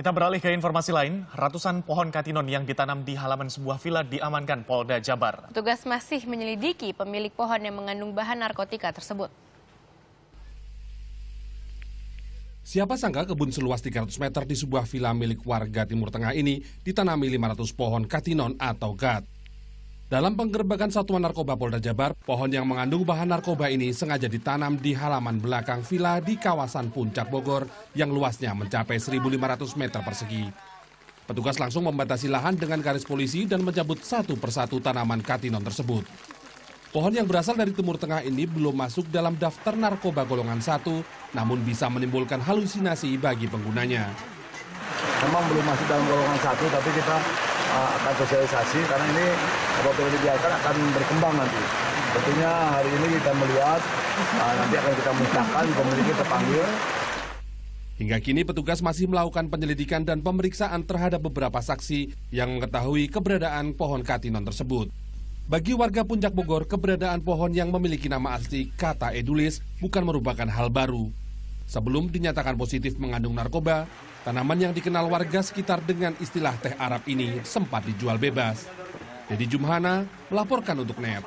Kita beralih ke informasi lain, ratusan pohon katinon yang ditanam di halaman sebuah villa diamankan Polda Jabar. Petugas masih menyelidiki pemilik pohon yang mengandung bahan narkotika tersebut. Siapa sangka kebun seluas 300 meter di sebuah villa milik warga Timur Tengah ini ditanami 500 pohon katinon atau gat. Dalam penggerbekan Satuan Narkoba Polda Jabar, pohon yang mengandung bahan narkoba ini sengaja ditanam di halaman belakang villa di kawasan Puncak Bogor yang luasnya mencapai 1.500 meter persegi. Petugas langsung membatasi lahan dengan garis polisi dan mencabut satu persatu tanaman katinon tersebut. Pohon yang berasal dari Timur Tengah ini belum masuk dalam daftar narkoba golongan satu, namun bisa menimbulkan halusinasi bagi penggunanya. Memang belum masuk dalam golongan satu, tapi kita uh, akan sosialisasi karena ini apabila dibiarkan akan berkembang nanti. Tentunya hari ini kita melihat, uh, nanti akan kita musnahkan, pemiliknya terpanggil. Hingga kini petugas masih melakukan penyelidikan dan pemeriksaan terhadap beberapa saksi yang mengetahui keberadaan pohon katinon tersebut. Bagi warga Puncak Bogor, keberadaan pohon yang memiliki nama asli kata edulis bukan merupakan hal baru. Sebelum dinyatakan positif mengandung narkoba, tanaman yang dikenal warga sekitar dengan istilah teh Arab ini sempat dijual bebas. Jadi Jumhana melaporkan untuk NET.